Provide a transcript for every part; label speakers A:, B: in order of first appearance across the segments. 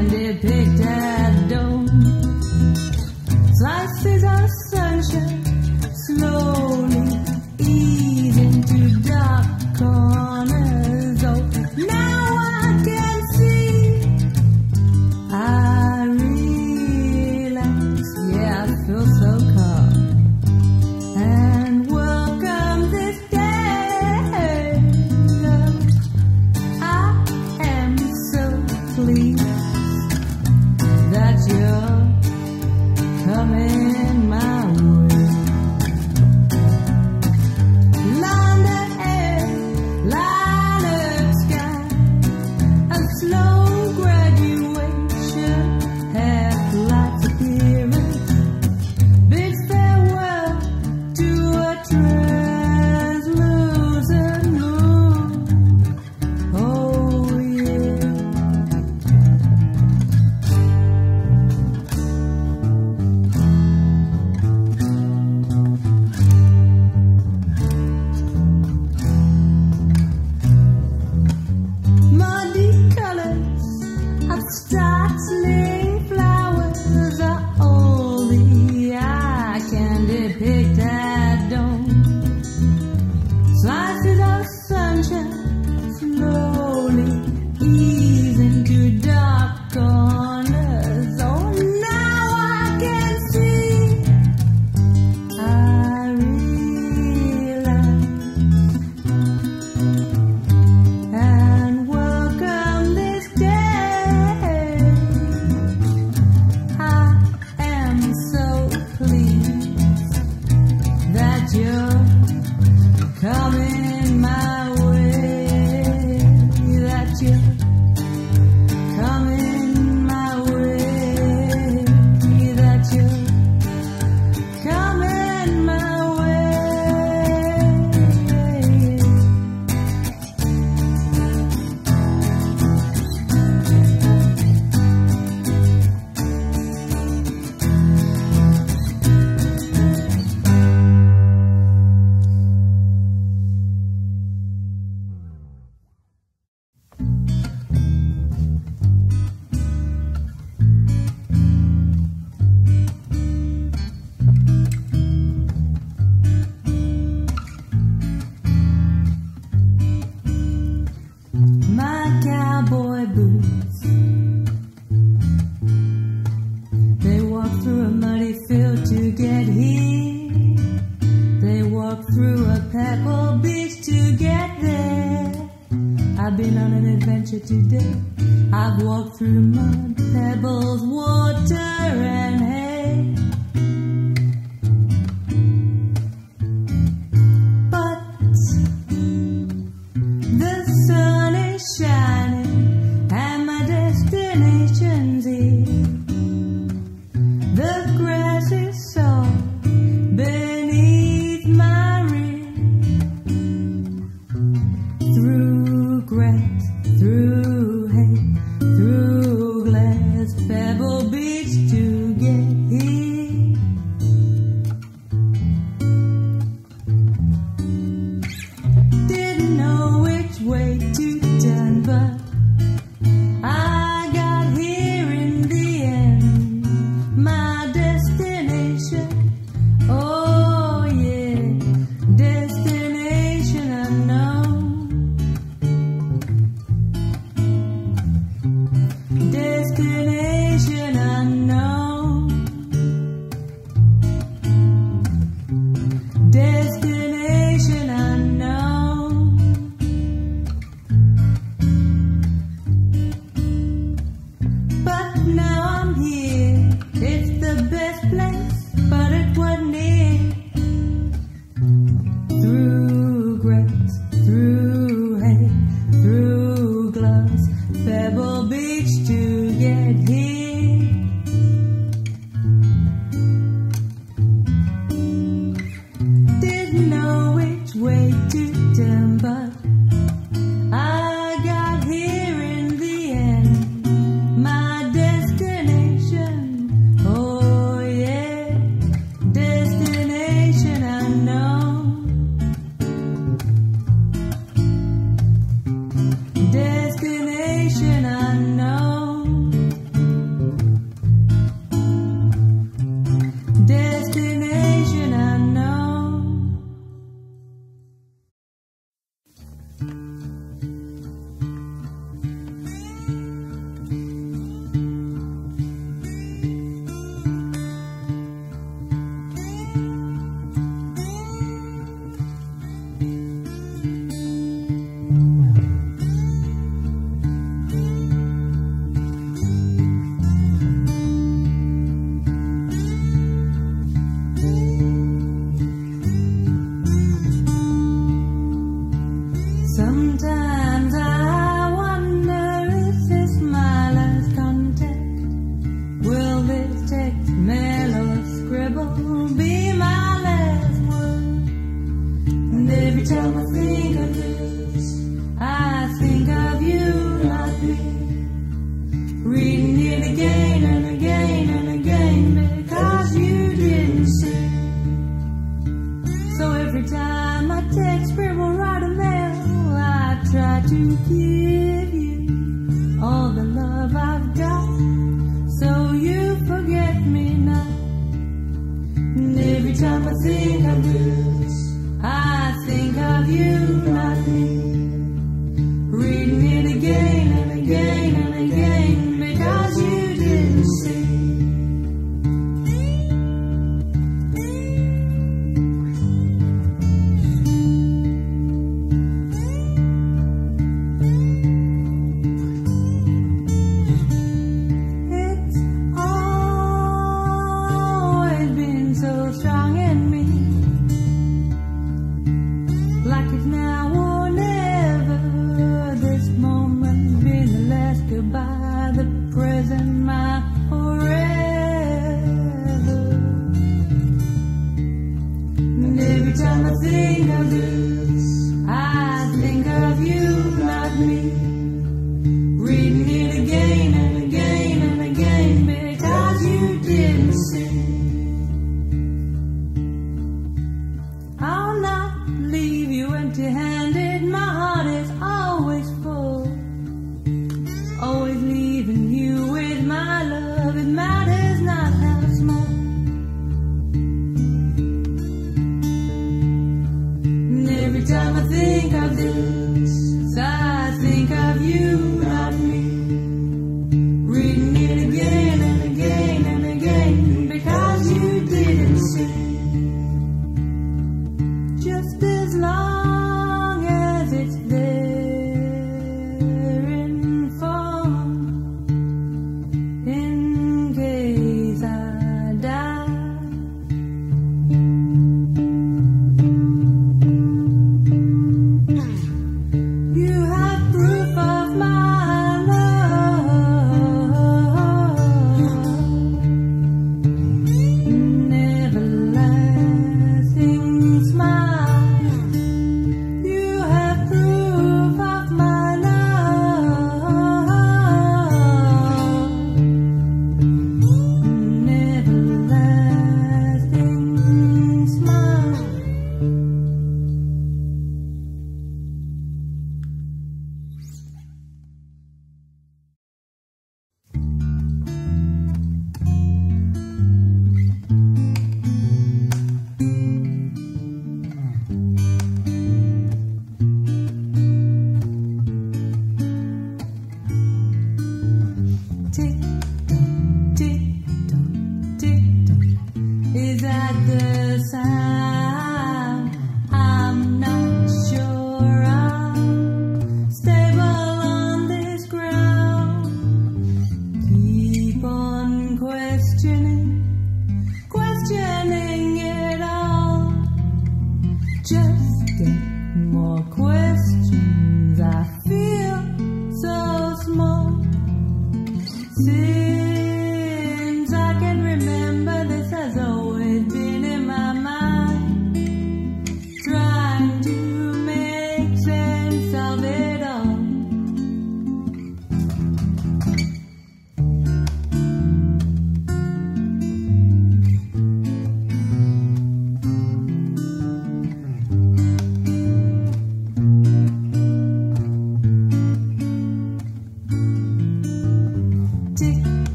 A: candy picked at dough. Slices are Through mud, pebbles, water, goodbye, the present my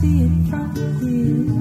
A: see it from here.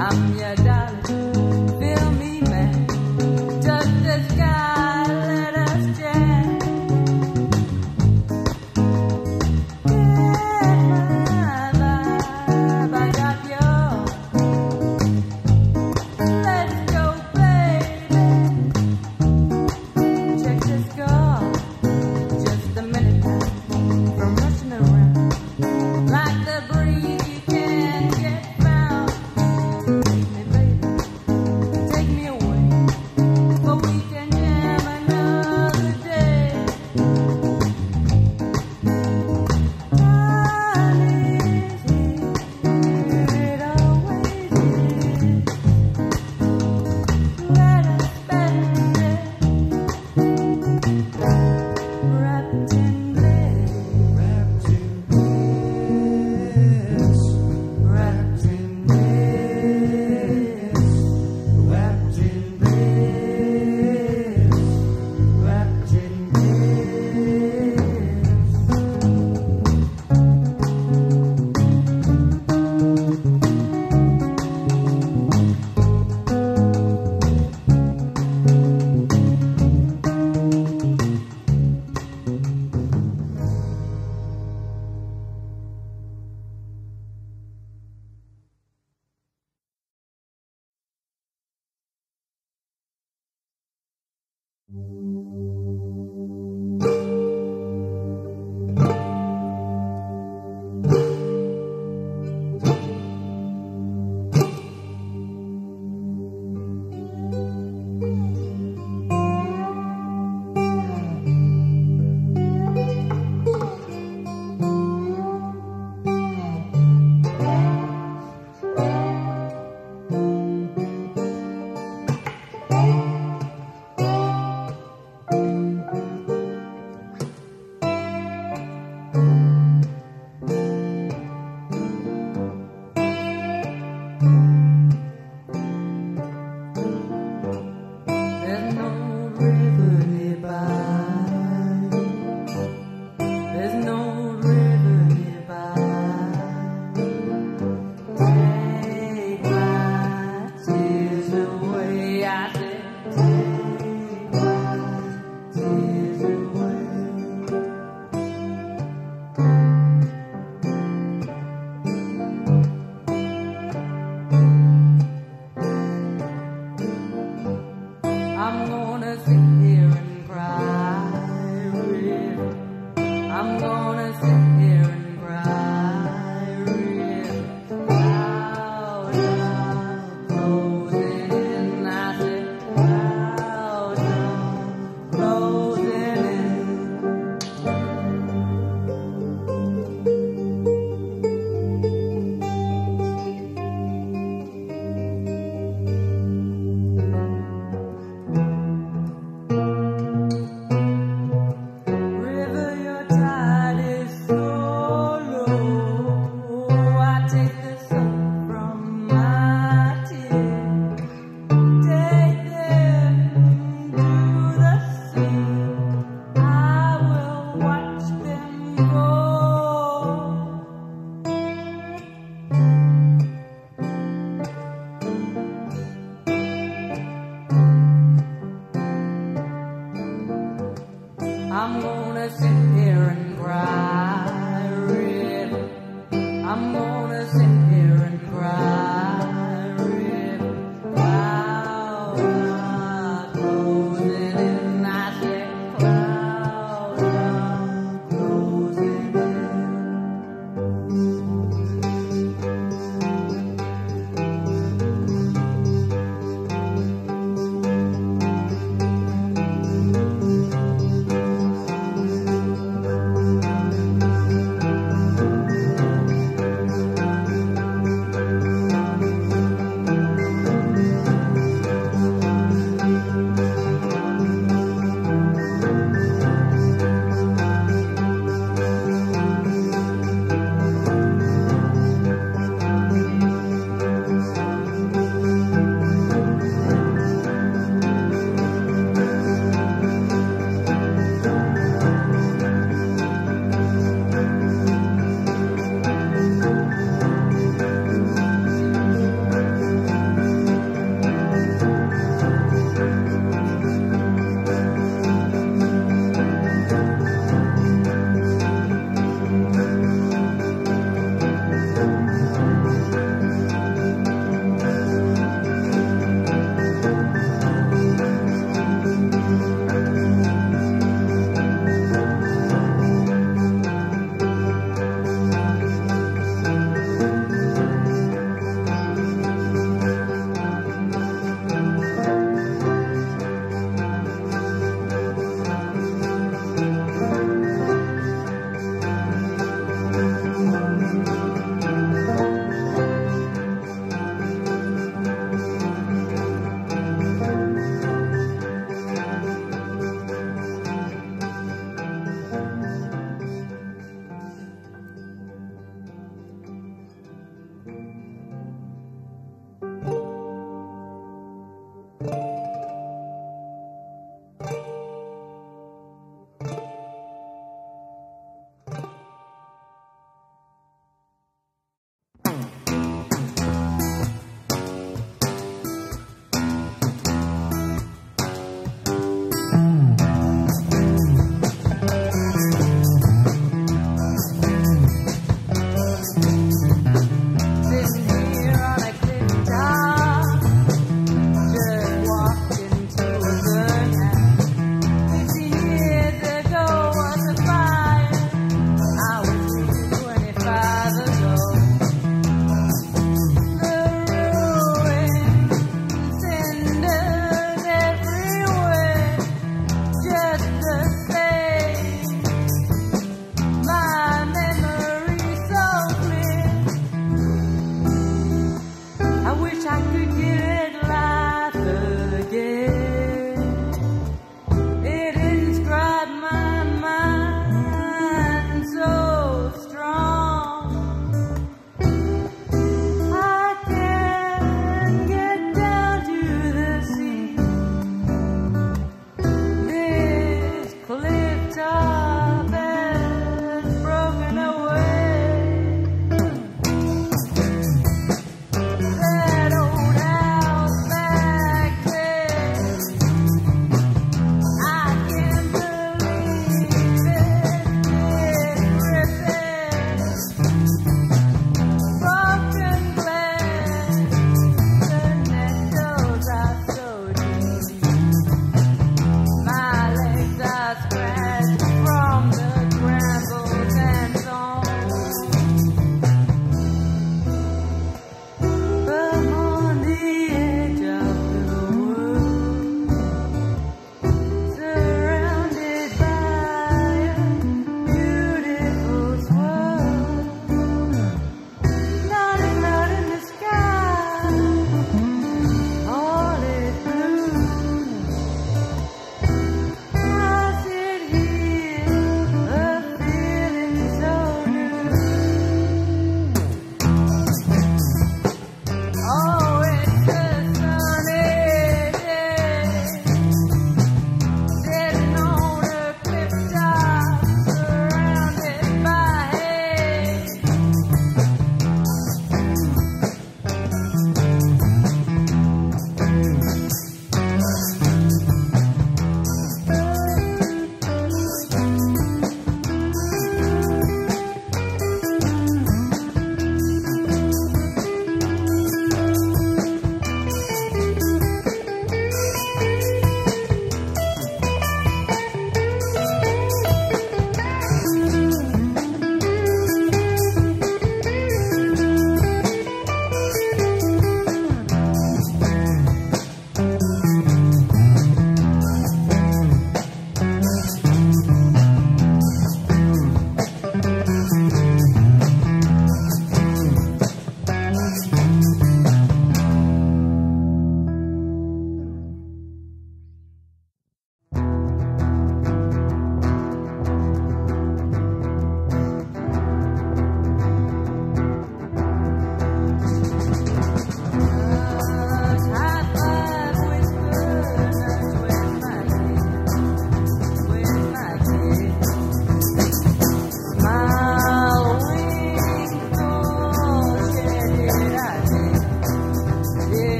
A: I'm your